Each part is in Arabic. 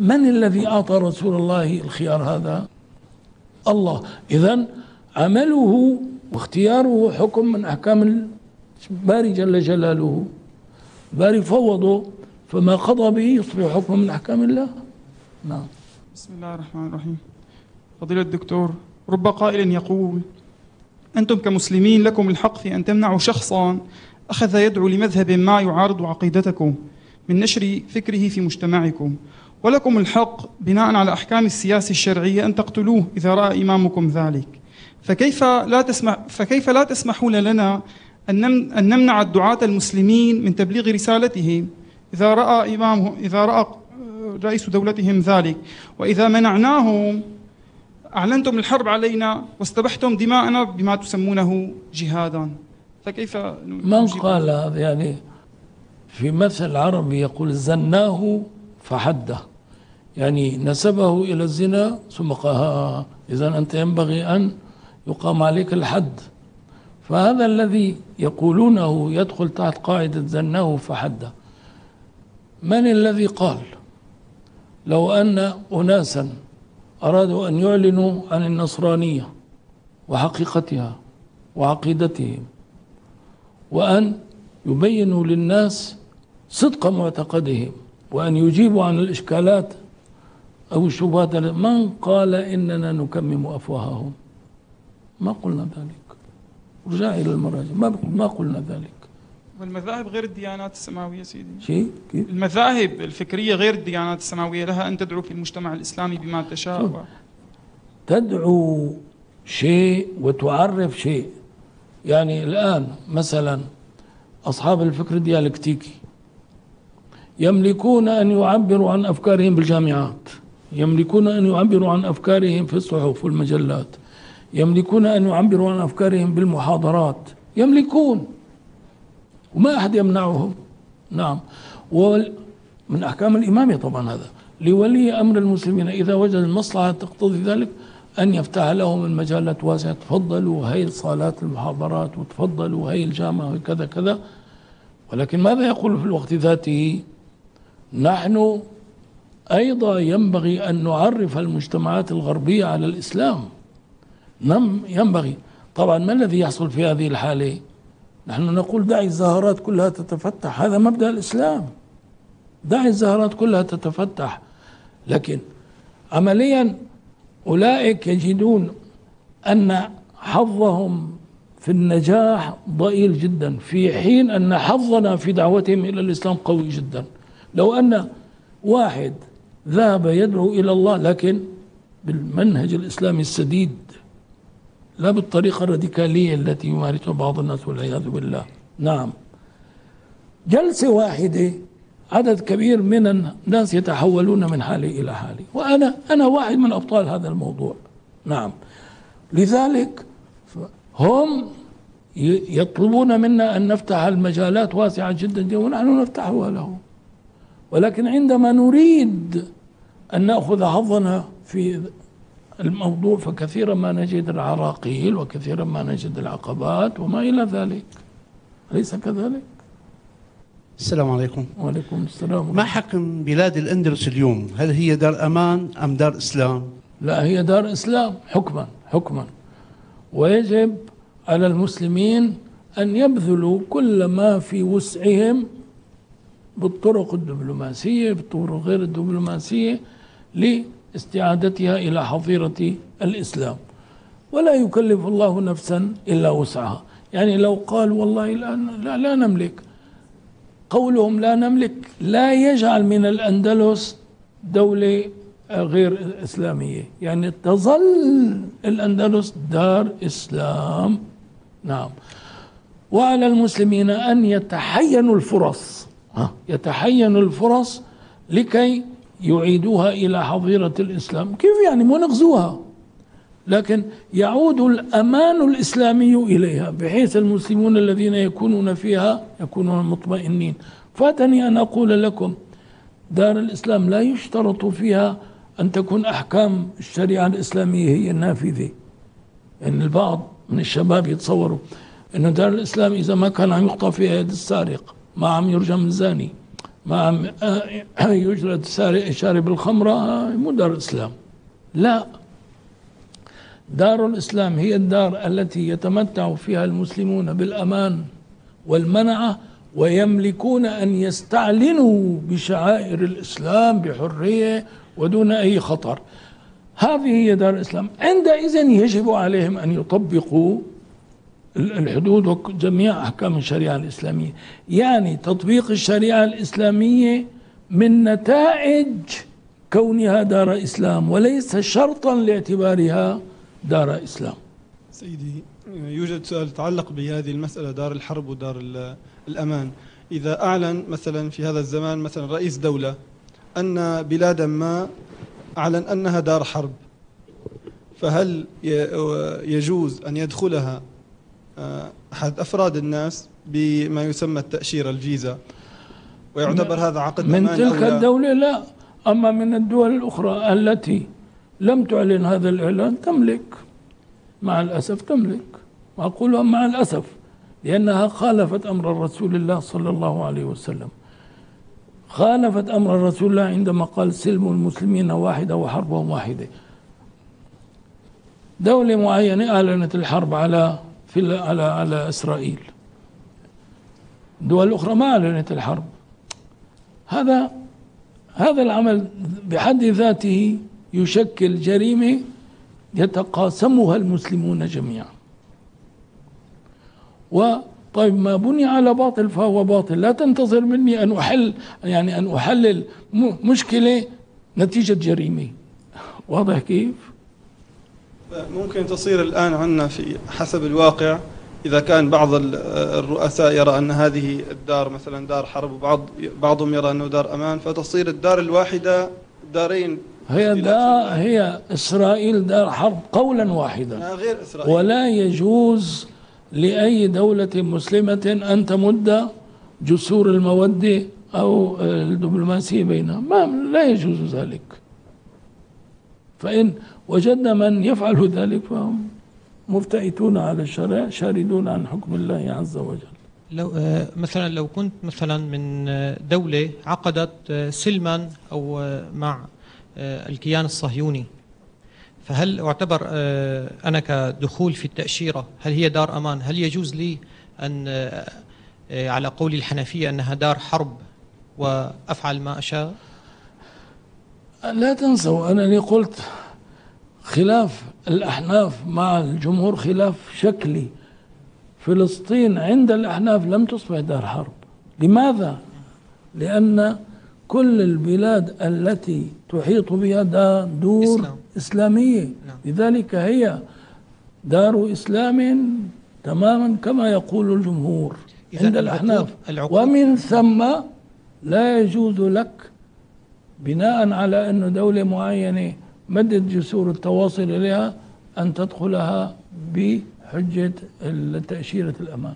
من الذي أعطى رسول الله الخيار هذا؟ الله. إذا عمله واختياره حكم من أحكام الباري جل جلاله. باري فوضه فما قضى به يصبح حكم من أحكام الله. نعم. بسم الله الرحمن الرحيم. فضيلة الدكتور رب قائل يقول أنتم كمسلمين لكم الحق في أن تمنعوا شخصا أخذ يدعو لمذهب ما يعارض عقيدتكم من نشر فكره في مجتمعكم. ولكم الحق بناء على أحكام السياسة الشرعية أن تقتلوه إذا رأى إمامكم ذلك. فكيف لا تسمح فكيف لا تسمحون لنا أن أن نمنع الدعاة المسلمين من تبليغ رسالتهم إذا رأى إمامهم إذا رأى رئيس دولتهم ذلك؟ وإذا منعناهم أعلنتم الحرب علينا واستبحتم دماءنا بما تسمونه جهادا. فكيف من قال هذا؟ يعني في مثل عربي يقول زناه فحده. يعني نسبه إلى الزنا ثم قال إذا أنت ينبغي أن يقام عليك الحد. فهذا الذي يقولونه يدخل تحت قاعدة زناه فحده من الذي قال؟ لو أن أناسا أرادوا أن يعلنوا عن النصرانية وحقيقتها وعقيدتهم وأن يبينوا للناس صدق معتقدهم وأن يجيبوا عن الإشكالات أو الشبهات من قال إننا نكمم أفواههم؟ ما قلنا ذلك. رجع إلى المراجع. ما ما قلنا ذلك. والمذاهب غير الديانات السماوية سيدي. شيء؟ كيف؟ المذاهب الفكرية غير الديانات السماوية لها أن تدعو في المجتمع الإسلامي بما تشاء. و... تدعو شيء وتعرف شيء. يعني الآن مثلا أصحاب الفكر الديالكتيكي يملكون أن يعبروا عن أفكارهم بالجامعات. يملكون أن يعبروا عن أفكارهم في الصحف والمجلات. يملكون أن يعبروا عن أفكارهم بالمحاضرات. يملكون. وما أحد يمنعهم. نعم. ومن أحكام الإمامة طبعا هذا. لولي أمر المسلمين إذا وجد المصلحة تقتضي ذلك أن يفتح لهم المجالات واسعة تفضلوا هي صالات المحاضرات وتفضلوا هي الجامعة وكذا كذا. ولكن ماذا يقول في الوقت ذاته؟ نحن أيضا ينبغي أن نعرف المجتمعات الغربية على الإسلام. نعم ينبغي. طبعا ما الذي يحصل في هذه الحالة؟ نحن نقول دعي الزهرات كلها تتفتح. هذا مبدأ الإسلام. دعي الزهرات كلها تتفتح. لكن عمليا أولئك يجدون أن حظهم في النجاح ضئيل جدا في حين أن حظنا في دعوتهم إلى الإسلام قوي جدا. لو أن واحد ذهب يدعو إلى الله لكن بالمنهج الإسلامي السديد لا بالطريقة الراديكالية التي يمارسها بعض الناس والعياذ بالله. نعم. جلسة واحدة عدد كبير من الناس يتحولون من حالة إلى حالة وأنا أنا واحد من أبطال هذا الموضوع. نعم. لذلك هم يطلبون منا أن نفتح المجالات واسعة جدا, جدا ونحن نفتحها لهم. ولكن عندما نريد أن نأخذ حظنا في الموضوع فكثيرا ما نجد العراقيل وكثيرا ما نجد العقبات وما إلى ذلك. أليس كذلك؟ السلام عليكم. وعليكم السلام. ما حكم بلاد الأندلس اليوم؟ هل هي دار أمان أم دار إسلام؟ لا هي دار إسلام حكما حكما. ويجب على المسلمين أن يبذلوا كل ما في وسعهم بالطرق الدبلوماسية بالطرق غير الدبلوماسية لاستعادتها إلى حظيرة الإسلام. ولا يكلف الله نفسا إلا وسعها. يعني لو قال والله الآن لا, لا نملك. قولهم لا نملك. لا يجعل من الأندلس دولة غير إسلامية. يعني تظل الأندلس دار إسلام. نعم. وعلى المسلمين أن يتحينوا الفرص. يتحينوا الفرص لكي يعيدوها إلى حظيرة الإسلام. كيف يعني؟ مو نغزوها. لكن يعود الأمان الإسلامي إليها بحيث المسلمون الذين يكونون فيها يكونون مطمئنين. فاتني أن أقول لكم دار الإسلام لا يشترط فيها أن تكون أحكام الشريعة الإسلامية هي النافذة. يعني البعض من الشباب يتصوروا أن دار الإسلام إذا ما كان عم يخطى فيها يد السارق ما عم يرجم الزاني مع يجرد شارب الخمرة مو دار إسلام لا. دار الإسلام هي الدار التي يتمتع فيها المسلمون بالأمان والمنعة ويملكون أن يستعلنوا بشعائر الإسلام بحرية ودون أي خطر. هذه هي دار الإسلام. عندئذ يجب عليهم أن يطبقوا الحدود وجميع أحكام الشريعة الإسلامية. يعني تطبيق الشريعة الإسلامية من نتائج كونها دار إسلام وليس شرطا لاعتبارها دار إسلام. سيدي يوجد سؤال يتعلق بهذه المسألة دار الحرب ودار الأمان. إذا أعلن مثلا في هذا الزمان مثلا رئيس دولة أن بلادا ما أعلن أنها دار حرب فهل يجوز أن يدخلها أحد أفراد الناس بما يسمى التأشيرة الفيزا. ويعتبر هذا عقد من تلك الدولة لا. أما من الدول الأخرى التي لم تعلن هذا الإعلان تملك. مع الأسف تملك. وأقولها مع الأسف لأنها خالفت أمر رسول الله صلى الله عليه وسلم. خالفت أمر رسول الله عندما قال سلم المسلمين واحدة وحربهم واحدة. دولة معينة أعلنت الحرب على في على على إسرائيل. دول أخرى ما أعلنت الحرب. هذا هذا العمل بحد ذاته يشكل جريمة يتقاسمها المسلمون جميعا. وطيب ما بني على باطل فهو باطل. لا تنتظر مني أن أحل يعني أن أحلل مشكلة نتيجة جريمة. واضح كيف؟ ممكن تصير الآن عندنا في حسب الواقع إذا كان بعض الرؤساء يرى أن هذه الدار مثلا دار حرب وبعض بعضهم يرى أنه دار أمان فتصير الدار الواحدة دارين. هي دار هي إسرائيل دار حرب قولا واحدا. غير إسرائيل. ولا يجوز لأي دولة مسلمة أن تمد جسور المودة أو الدبلوماسية بينها. ما لا يجوز ذلك. فإن وجدنا من يفعل ذلك فهم مفتئتون على الشرع شاردون عن حكم الله عز وجل. لو آه، مثلا لو كنت مثلا من آه، دولة عقدت آه، سلما أو مع الكيان الصهيوني فهل أعتبر أنا كدخول في التأشيرة هل هي دار أمان؟ هل يجوز لي أن على قول الحنفية أنها دار حرب وأفعل ما أشاء؟ لا تنسوا أنني قلت خلاف الأحناف مع الجمهور خلاف شكلي فلسطين عند الأحناف لم تصبح دار حرب لماذا؟ لأن كل البلاد التي تحيط بها دور إسلام. إسلامية نعم. لذلك هي دار إسلام تماما كما يقول الجمهور عند الأحناف ومن ثم لا يجوز لك بناء على أن دولة معينة مدد جسور التواصل إليها أن تدخلها بحجة تأشيرة الأمان.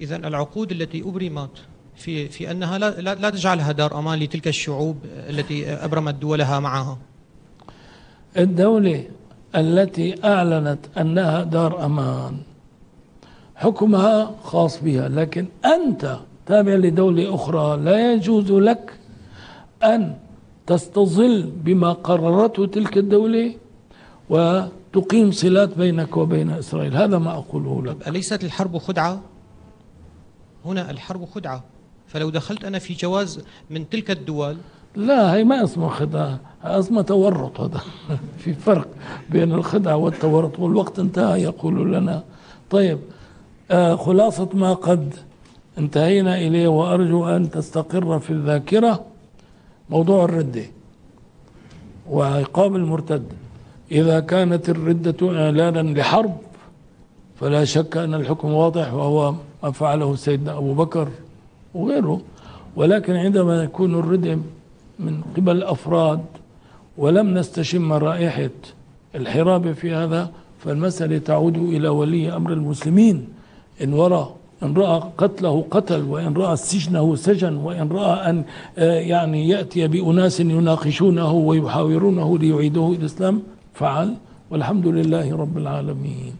إذا العقود التي أبرمت في في أنها لا, لا تجعلها دار أمان لتلك الشعوب التي أبرمت دولها معها. الدولة التي أعلنت أنها دار أمان حكمها خاص بها لكن أنت تابع لدولة أخرى لا يجوز لك أن تستظل بما قررته تلك الدولة وتقيم صلات بينك وبين إسرائيل. هذا ما أقوله لك. أليست الحرب خدعة؟ هنا الحرب خدعة. فلو دخلت أنا في جواز من تلك الدول لا هي ما اسمه خدعة اسمه تورط هذا. في فرق بين الخدعة والتورط والوقت انتهى يقول لنا. طيب آه خلاصة ما قد انتهينا إليه وأرجو أن تستقر في الذاكرة. موضوع الردة وعقاب المرتد إذا كانت الردة إعلانا لحرب فلا شك أن الحكم واضح وهو ما فعله سيدنا أبو بكر وغيره. ولكن عندما يكون الردة من قبل أفراد ولم نستشم رائحة الحرابة في هذا فالمسألة تعود إلى ولي أمر المسلمين. إن وراء إن رأى قتله قتل وإن رأى سجنه سجن وإن رأى أن آه، يعني يأتي بأناس يناقشونه ويحاورونه ليعيدوه الإسلام فعل. والحمد لله رب العالمين.